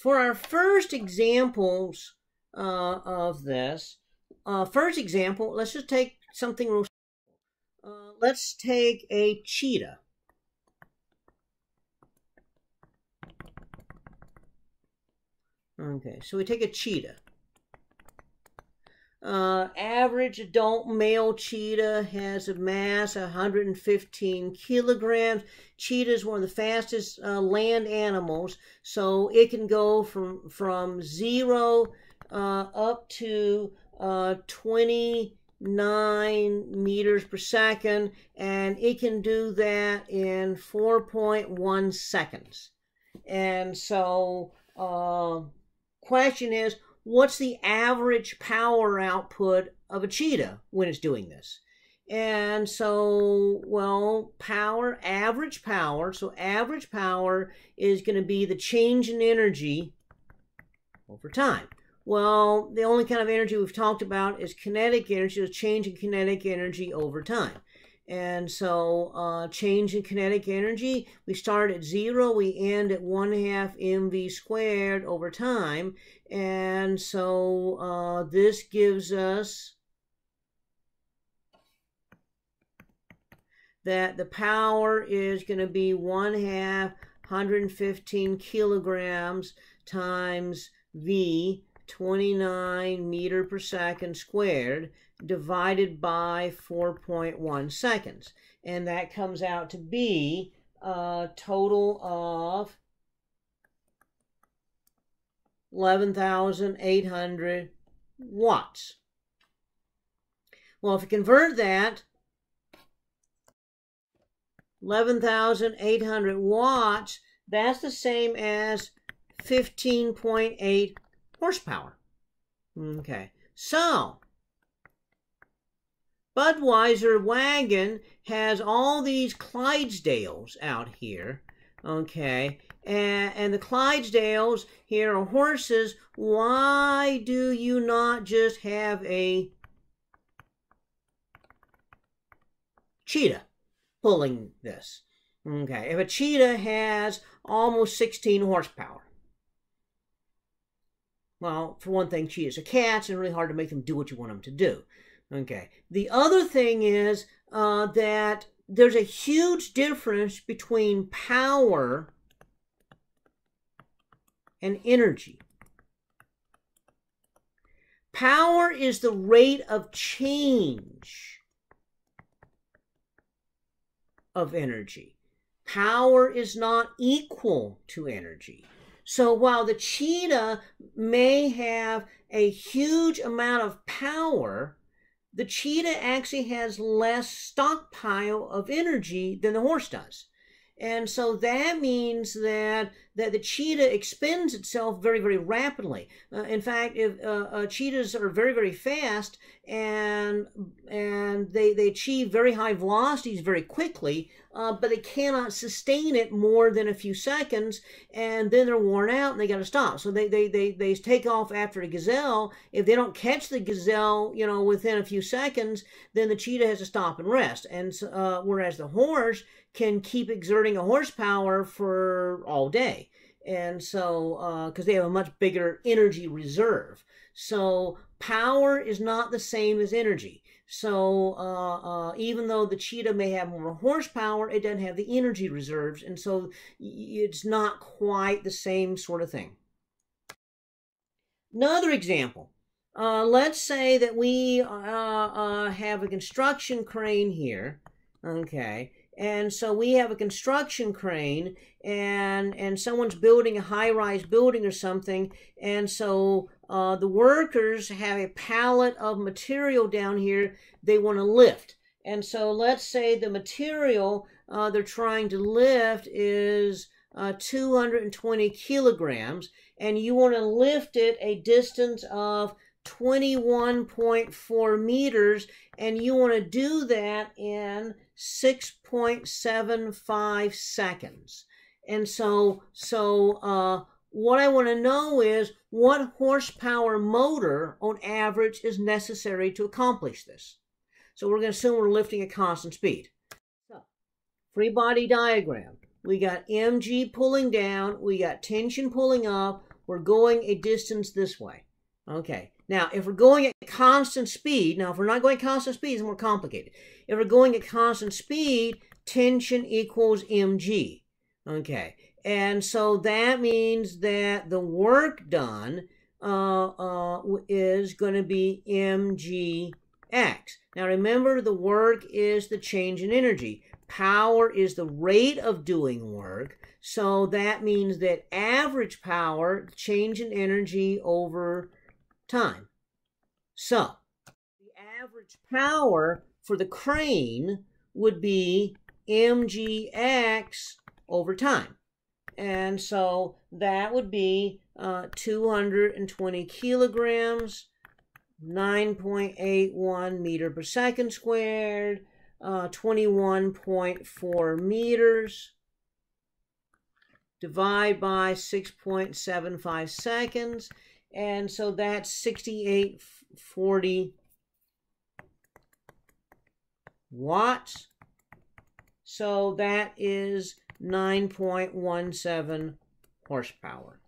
for our first examples uh, of this, uh, first example, let's just take something real uh, let's take a cheetah. Okay, so we take a cheetah. Uh, average adult male cheetah has a mass 115 kilograms. Cheetah is one of the fastest uh, land animals, so it can go from from zero uh, up to uh, 29 meters per second, and it can do that in 4.1 seconds. And so, uh, question is, what's the average power output of a cheetah when it's doing this? And so, well, power, average power, so average power is going to be the change in energy over time. Well, the only kind of energy we've talked about is kinetic energy, the change in kinetic energy over time. And so uh, change in kinetic energy, we start at zero, we end at one half mv squared over time. And so uh, this gives us that the power is going to be one half 115 kilograms times v 29 meter per second squared divided by 4.1 seconds. And that comes out to be a total of 11,800 watts. Well, if you convert that, 11,800 watts, that's the same as 15.8 horsepower. Okay, so Budweiser wagon has all these Clydesdales out here. Okay, and, and the Clydesdales here are horses. Why do you not just have a cheetah pulling this? Okay, if a cheetah has almost 16 horsepower, well, for one thing, cheetahs are cats, and it's really hard to make them do what you want them to do. Okay. The other thing is uh, that there's a huge difference between power and energy. Power is the rate of change of energy. Power is not equal to energy. So while the cheetah may have a huge amount of power, the cheetah actually has less stockpile of energy than the horse does. And so that means that that the cheetah expends itself very, very rapidly. Uh, in fact, if uh, uh, cheetahs are very, very fast and and they, they achieve very high velocities very quickly, uh, but they cannot sustain it more than a few seconds, and then they're worn out and they got to stop. So they, they, they, they take off after a gazelle. If they don't catch the gazelle, you know, within a few seconds, then the cheetah has to stop and rest. And uh, whereas the horse can keep exerting a horsepower for all day. And so, because uh, they have a much bigger energy reserve. So, power is not the same as energy. So, uh, uh, even though the cheetah may have more horsepower, it doesn't have the energy reserves. And so, it's not quite the same sort of thing. Another example. Uh, let's say that we uh, uh, have a construction crane here, okay, and so we have a construction crane and and someone's building a high-rise building or something. And so uh, the workers have a pallet of material down here they want to lift. And so let's say the material uh, they're trying to lift is uh, 220 kilograms and you want to lift it a distance of 21.4 meters and you want to do that in 6.75 seconds. And so, so uh, what I want to know is what horsepower motor on average is necessary to accomplish this. So we're going to assume we're lifting at constant speed. So, free body diagram. We got mg pulling down, we got tension pulling up, we're going a distance this way. Okay. Now, if we're going at constant speed, now if we're not going constant speed, it's more complicated. If we're going at constant speed, tension equals mg. Okay. And so that means that the work done uh, uh, is going to be mgx. Now remember, the work is the change in energy. Power is the rate of doing work. So that means that average power, change in energy over time. So the average power for the crane would be mgx over time. And so that would be uh, 220 kilograms, 9.81 meter per second squared, uh, 21.4 meters. Divide by 6.75 seconds. And so that's 6840 watts. So that is 9.17 horsepower.